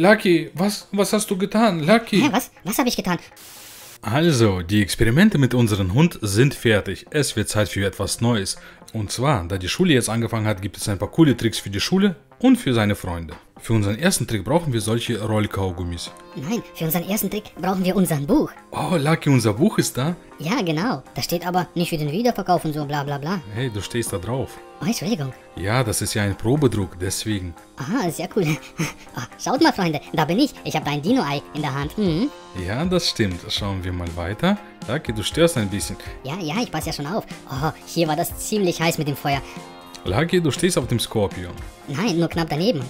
Lucky, was, was hast du getan? Lucky. Hä, was? Was habe ich getan? Also, die Experimente mit unserem Hund sind fertig. Es wird Zeit für etwas Neues. Und zwar, da die Schule jetzt angefangen hat, gibt es ein paar coole Tricks für die Schule und für seine Freunde. Für unseren ersten Trick brauchen wir solche Rollkaugummis. Nein, für unseren ersten Trick brauchen wir unser Buch. Oh, Lucky, unser Buch ist da. Ja, genau. Da steht aber nicht für den Wiederverkauf und so bla bla bla. Hey, du stehst da drauf. Oh, Entschuldigung. Ja, das ist ja ein Probedruck, deswegen. Aha, sehr cool. Oh, schaut mal, Freunde, da bin ich. Ich habe dein Dino-Ei in der Hand. Mhm. Ja, das stimmt. Schauen wir mal weiter. Lucky, du störst ein bisschen. Ja, ja, ich passe ja schon auf. Oh, hier war das ziemlich heiß mit dem Feuer. Lucky, du stehst auf dem Skorpion. Nein, nur knapp daneben.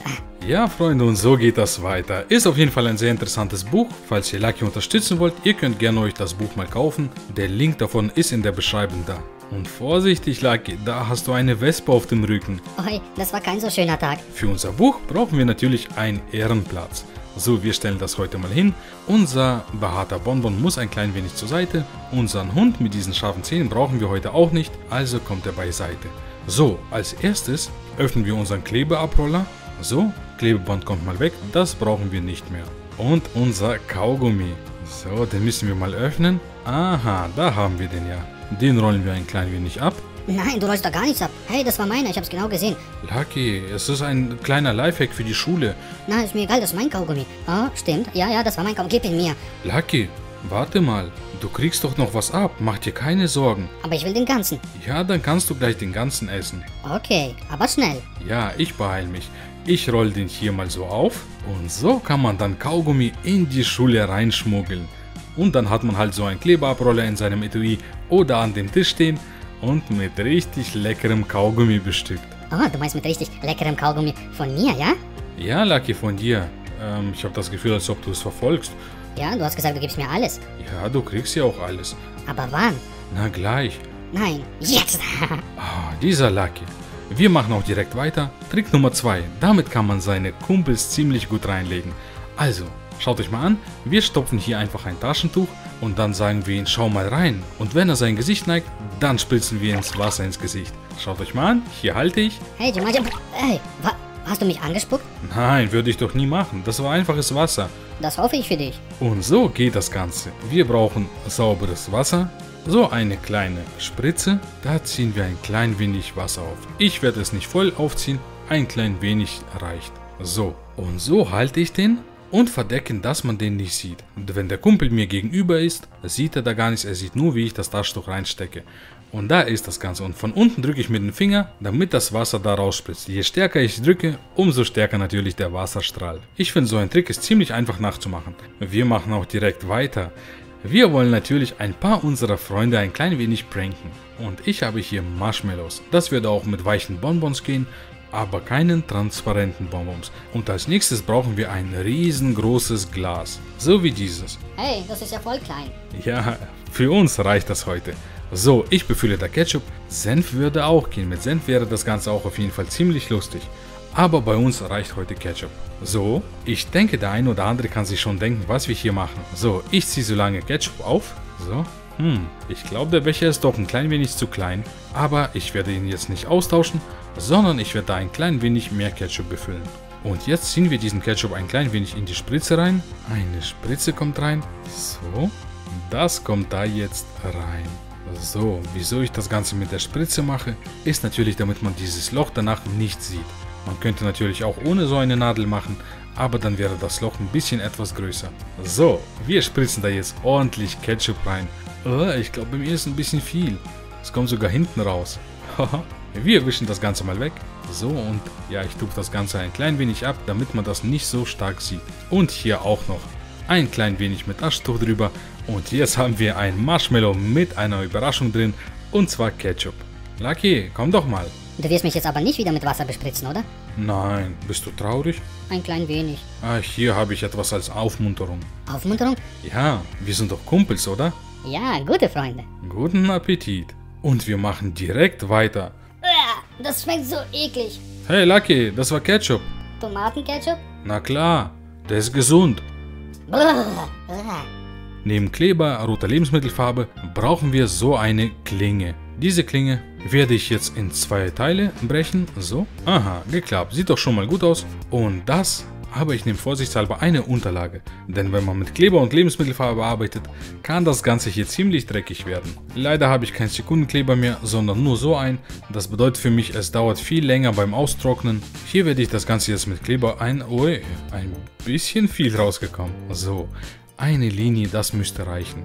Ja, Freunde, und so geht das weiter. Ist auf jeden Fall ein sehr interessantes Buch. Falls ihr Lucky unterstützen wollt, ihr könnt gerne euch das Buch mal kaufen. Der Link davon ist in der Beschreibung da. Und vorsichtig, Lucky, da hast du eine Wespe auf dem Rücken. Oi, das war kein so schöner Tag. Für unser Buch brauchen wir natürlich einen Ehrenplatz. So, wir stellen das heute mal hin. Unser behaarter Bonbon muss ein klein wenig zur Seite. Unseren Hund mit diesen scharfen Zähnen brauchen wir heute auch nicht, also kommt er beiseite. So, als erstes öffnen wir unseren Klebeabroller. So, Klebeband kommt mal weg, das brauchen wir nicht mehr. Und unser Kaugummi. So, den müssen wir mal öffnen. Aha, da haben wir den ja. Den rollen wir ein klein wenig ab. Nein, du rollst da gar nichts ab. Hey, das war meiner, ich hab's genau gesehen. Lucky, es ist ein kleiner Lifehack für die Schule. Na, ist mir egal, das ist mein Kaugummi. Oh, stimmt. Ja, ja, das war mein Kaugummi. Gib ihn mir. Lucky, warte mal. Du kriegst doch noch was ab. Mach dir keine Sorgen. Aber ich will den ganzen. Ja, dann kannst du gleich den ganzen essen. Okay, aber schnell. Ja, ich beeil mich. Ich roll den hier mal so auf. Und so kann man dann Kaugummi in die Schule reinschmuggeln. Und dann hat man halt so einen Klebeabroller in seinem Etui oder an dem Tisch stehen und mit richtig leckerem Kaugummi bestückt. Oh, du meinst mit richtig leckerem Kaugummi von mir, ja? Ja, Lucky, von dir. Ähm, ich habe das Gefühl, als ob du es verfolgst. Ja, du hast gesagt, du gibst mir alles. Ja, du kriegst ja auch alles. Aber wann? Na gleich. Nein, jetzt. Ah, dieser Lucky. Wir machen auch direkt weiter. Trick Nummer 2. Damit kann man seine Kumpels ziemlich gut reinlegen. Also, schaut euch mal an. Wir stopfen hier einfach ein Taschentuch und dann sagen wir ihn, schau mal rein. Und wenn er sein Gesicht neigt, dann spritzen wir ins Wasser ins Gesicht. Schaut euch mal an. Hier halte ich. hey, Jumanji. Hey, wa hast du mich angespuckt? Nein, würde ich doch nie machen. Das war einfaches Wasser. Das hoffe ich für dich. Und so geht das Ganze. Wir brauchen sauberes Wasser, so eine kleine Spritze. Da ziehen wir ein klein wenig Wasser auf. Ich werde es nicht voll aufziehen, ein klein wenig reicht. So, und so halte ich den und verdecken, dass man den nicht sieht. Und wenn der Kumpel mir gegenüber ist, sieht er da gar nichts, er sieht nur, wie ich das Taschentuch reinstecke. Und da ist das Ganze. Und von unten drücke ich mit dem Finger, damit das Wasser da rausspritzt. Je stärker ich drücke, umso stärker natürlich der Wasserstrahl. Ich finde, so ein Trick ist ziemlich einfach nachzumachen. Wir machen auch direkt weiter. Wir wollen natürlich ein paar unserer Freunde ein klein wenig pranken. Und ich habe hier Marshmallows. Das würde auch mit weichen Bonbons gehen, aber keinen transparenten Bonbons. Und als nächstes brauchen wir ein riesengroßes Glas. So wie dieses. Hey, das ist ja voll klein. Ja, für uns reicht das heute. So, ich befülle da Ketchup. Senf würde auch gehen. Mit Senf wäre das Ganze auch auf jeden Fall ziemlich lustig. Aber bei uns reicht heute Ketchup. So, ich denke, der eine oder andere kann sich schon denken, was wir hier machen. So, ich ziehe so lange Ketchup auf. So, hm, ich glaube, der Becher ist doch ein klein wenig zu klein. Aber ich werde ihn jetzt nicht austauschen, sondern ich werde da ein klein wenig mehr Ketchup befüllen. Und jetzt ziehen wir diesen Ketchup ein klein wenig in die Spritze rein. Eine Spritze kommt rein. So, das kommt da jetzt rein. So, wieso ich das Ganze mit der Spritze mache, ist natürlich, damit man dieses Loch danach nicht sieht. Man könnte natürlich auch ohne so eine Nadel machen, aber dann wäre das Loch ein bisschen etwas größer. So, wir spritzen da jetzt ordentlich Ketchup rein. Oh, ich glaube, mir ist ein bisschen viel. Es kommt sogar hinten raus. Wir wischen das Ganze mal weg. So, und ja, ich tue das Ganze ein klein wenig ab, damit man das nicht so stark sieht. Und hier auch noch ein klein wenig mit Taschentuch drüber. Und jetzt haben wir ein Marshmallow mit einer Überraschung drin, und zwar Ketchup. Lucky, komm doch mal. Du wirst mich jetzt aber nicht wieder mit Wasser bespritzen, oder? Nein, bist du traurig? Ein klein wenig. Ah, hier habe ich etwas als Aufmunterung. Aufmunterung? Ja, wir sind doch Kumpels, oder? Ja, gute Freunde. Guten Appetit. Und wir machen direkt weiter. Das schmeckt so eklig. Hey Lucky, das war Ketchup. Tomatenketchup? Na klar, der ist gesund. Brrr, uah. Neben Kleber, roter Lebensmittelfarbe brauchen wir so eine Klinge. Diese Klinge werde ich jetzt in zwei Teile brechen. So. Aha, geklappt. Sieht doch schon mal gut aus. Und das aber ich nehme vorsichtshalber eine Unterlage, denn wenn man mit Kleber und Lebensmittelfarbe arbeitet, kann das Ganze hier ziemlich dreckig werden. Leider habe ich keinen Sekundenkleber mehr, sondern nur so ein, das bedeutet für mich, es dauert viel länger beim Austrocknen. Hier werde ich das Ganze jetzt mit Kleber ein... Ui, ein bisschen viel rausgekommen. So, eine Linie, das müsste reichen.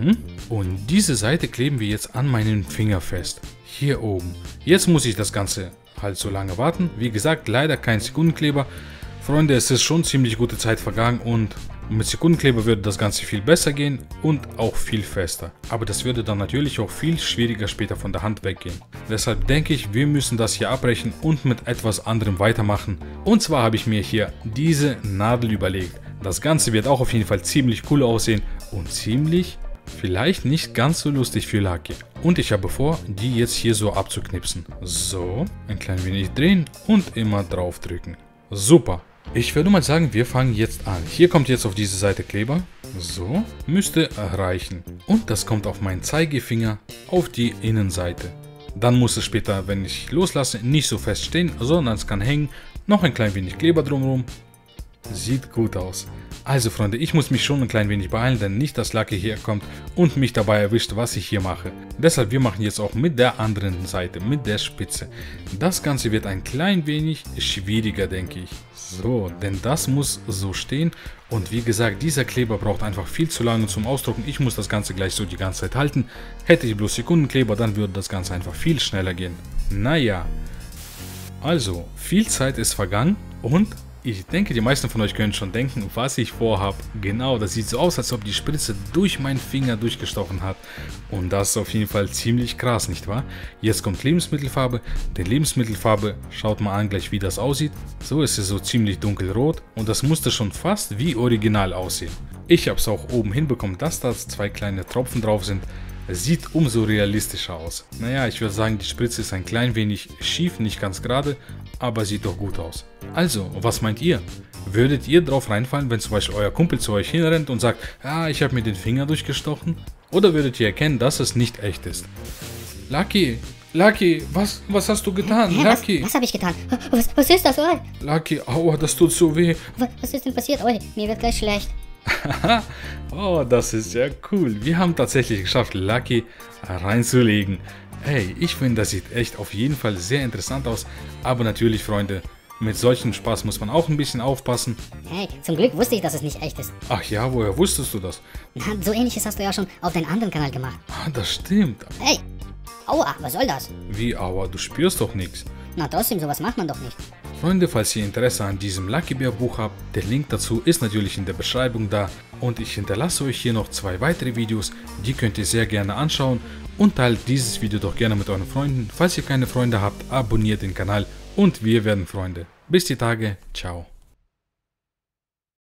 Mhm. Und diese Seite kleben wir jetzt an meinen Finger fest. Hier oben. Jetzt muss ich das Ganze halt so lange warten. Wie gesagt, leider kein Sekundenkleber. Freunde, es ist schon ziemlich gute Zeit vergangen und mit Sekundenkleber würde das Ganze viel besser gehen und auch viel fester. Aber das würde dann natürlich auch viel schwieriger später von der Hand weggehen. Deshalb denke ich, wir müssen das hier abbrechen und mit etwas anderem weitermachen. Und zwar habe ich mir hier diese Nadel überlegt. Das Ganze wird auch auf jeden Fall ziemlich cool aussehen und ziemlich, vielleicht nicht ganz so lustig für Lucky. Und ich habe vor, die jetzt hier so abzuknipsen. So, ein klein wenig drehen und immer drauf drücken. Super. Ich würde mal sagen, wir fangen jetzt an. Hier kommt jetzt auf diese Seite Kleber. So, müsste reichen. Und das kommt auf meinen Zeigefinger auf die Innenseite. Dann muss es später, wenn ich loslasse, nicht so fest stehen, sondern es kann hängen. Noch ein klein wenig Kleber drumherum Sieht gut aus. Also Freunde, ich muss mich schon ein klein wenig beeilen, denn nicht, dass Lucky hier kommt und mich dabei erwischt, was ich hier mache. Deshalb, wir machen jetzt auch mit der anderen Seite, mit der Spitze. Das Ganze wird ein klein wenig schwieriger, denke ich. So, denn das muss so stehen und wie gesagt, dieser Kleber braucht einfach viel zu lange zum Ausdrucken. Ich muss das Ganze gleich so die ganze Zeit halten. Hätte ich bloß Sekundenkleber, dann würde das Ganze einfach viel schneller gehen. Naja, also, viel Zeit ist vergangen und ich denke, die meisten von euch können schon denken, was ich vorhabe. Genau, das sieht so aus, als ob die Spritze durch meinen Finger durchgestochen hat. Und das ist auf jeden Fall ziemlich krass, nicht wahr? Jetzt kommt Lebensmittelfarbe. Die Lebensmittelfarbe, schaut mal an gleich wie das aussieht. So ist es so ziemlich dunkelrot und das musste schon fast wie original aussehen. Ich habe es auch oben hinbekommen, dass da zwei kleine Tropfen drauf sind. Es sieht umso realistischer aus. Naja, ich würde sagen, die Spritze ist ein klein wenig schief, nicht ganz gerade, aber sieht doch gut aus. Also, was meint ihr? Würdet ihr drauf reinfallen, wenn zum Beispiel euer Kumpel zu euch hinrennt und sagt, ah, ich habe mir den Finger durchgestochen? Oder würdet ihr erkennen, dass es nicht echt ist? Lucky, Lucky, was, was hast du getan? Hä, Lucky. Was, was habe ich getan? Was, was ist das, Oi? Lucky, aua, das tut so weh. Was, was ist denn passiert, Oi? Mir wird gleich schlecht. oh, das ist ja cool. Wir haben tatsächlich geschafft, Lucky reinzulegen. Hey, ich finde, das sieht echt auf jeden Fall sehr interessant aus. Aber natürlich, Freunde, mit solchem Spaß muss man auch ein bisschen aufpassen. Hey, zum Glück wusste ich, dass es nicht echt ist. Ach ja, woher wusstest du das? So ähnliches hast du ja schon auf deinem anderen Kanal gemacht. Ah, das stimmt. Hey, aua, was soll das? Wie, aua, du spürst doch nichts. Na trotzdem, sowas macht man doch nicht. Freunde, falls ihr Interesse an diesem Lucky Bear Buch habt, der Link dazu ist natürlich in der Beschreibung da und ich hinterlasse euch hier noch zwei weitere Videos, die könnt ihr sehr gerne anschauen und teilt dieses Video doch gerne mit euren Freunden. Falls ihr keine Freunde habt, abonniert den Kanal und wir werden Freunde. Bis die Tage, ciao.